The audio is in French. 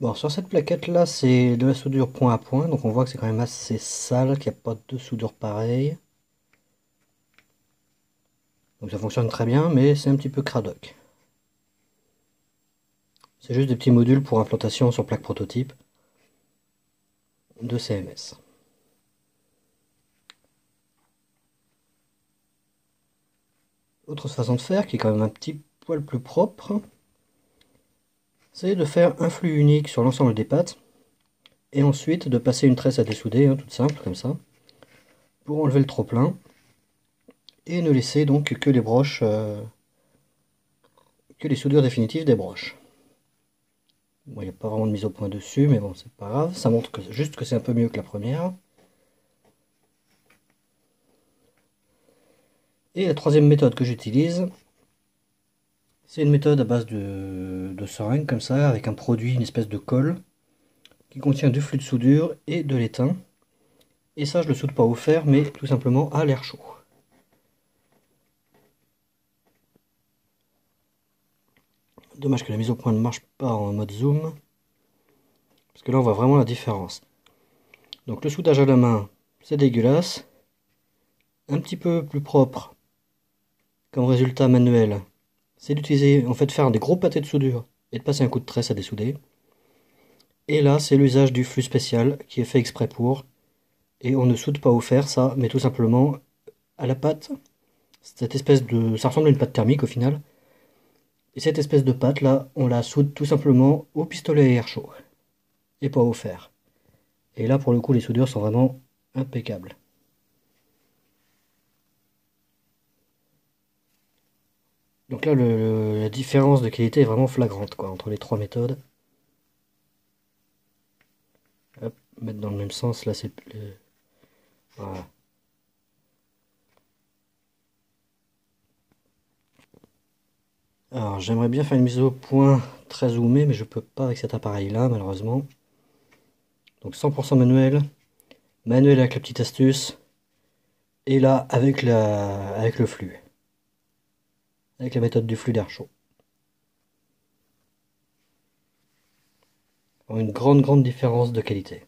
Bon, sur cette plaquette là, c'est de la soudure point à point, donc on voit que c'est quand même assez sale, qu'il n'y a pas de soudure pareille. Donc ça fonctionne très bien, mais c'est un petit peu cradoc. C'est juste des petits modules pour implantation sur plaque prototype de CMS. Autre façon de faire, qui est quand même un petit poil plus propre, c'est de faire un flux unique sur l'ensemble des pattes, et ensuite de passer une tresse à dessouder, hein, toute simple, comme ça, pour enlever le trop-plein, et ne laisser donc que les broches, euh, que les soudures définitives des broches. il n'y a pas vraiment de mise au point dessus, mais bon, c'est pas grave, ça montre juste que c'est un peu mieux que la première. Et la troisième méthode que j'utilise, c'est une méthode à base de, seringue comme ça, avec un produit, une espèce de colle, qui contient du flux de soudure et de l'étain. Et ça, je le soude pas au fer, mais tout simplement à l'air chaud. Dommage que la mise au point ne marche pas en mode zoom. Parce que là, on voit vraiment la différence. Donc le soudage à la main, c'est dégueulasse. Un petit peu plus propre comme résultat manuel, c'est d'utiliser, en fait, faire des gros pâtés de soudure et de passer un coup de tresse à dessouder. Et là, c'est l'usage du flux spécial qui est fait exprès pour. Et on ne soude pas au fer ça, mais tout simplement à la pâte. Cette espèce de, ça ressemble à une pâte thermique au final. Et cette espèce de pâte là, on la soude tout simplement au pistolet à air chaud et pas au fer. Et là, pour le coup, les soudures sont vraiment impeccables. Donc là, la différence de qualité est vraiment flagrante quoi, entre les trois méthodes. Hop, mettre dans le même sens, là c'est... Voilà. Alors j'aimerais bien faire une mise au point très zoomée, mais je peux pas avec cet appareil là malheureusement. Donc 100% manuel, manuel avec la petite astuce, et là avec, la, avec le flux avec la méthode du flux d'air chaud. Une grande grande différence de qualité.